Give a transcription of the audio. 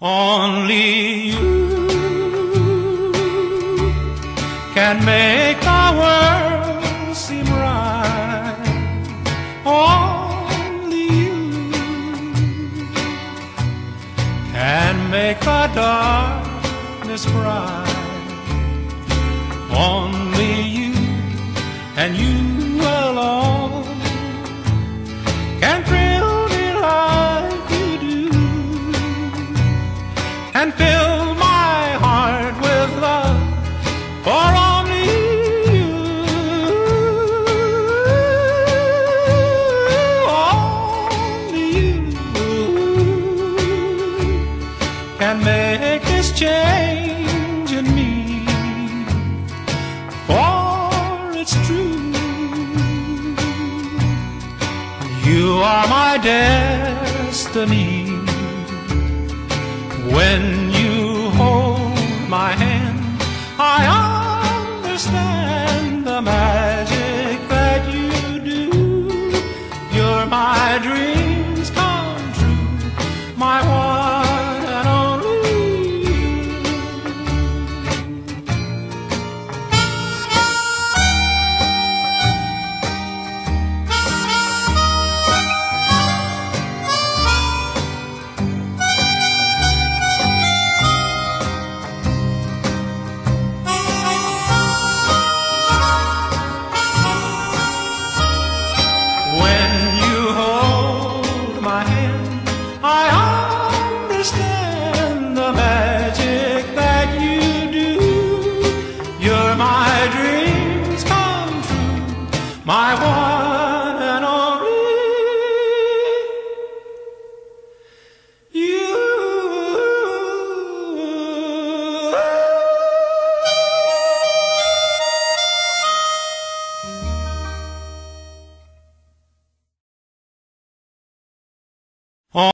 Only you can make the world seem right. Only you can make the darkness bright. Only you and you and fill my heart with love for only you. Only you can make this change in me, for it's true. You are my destiny when you My wife.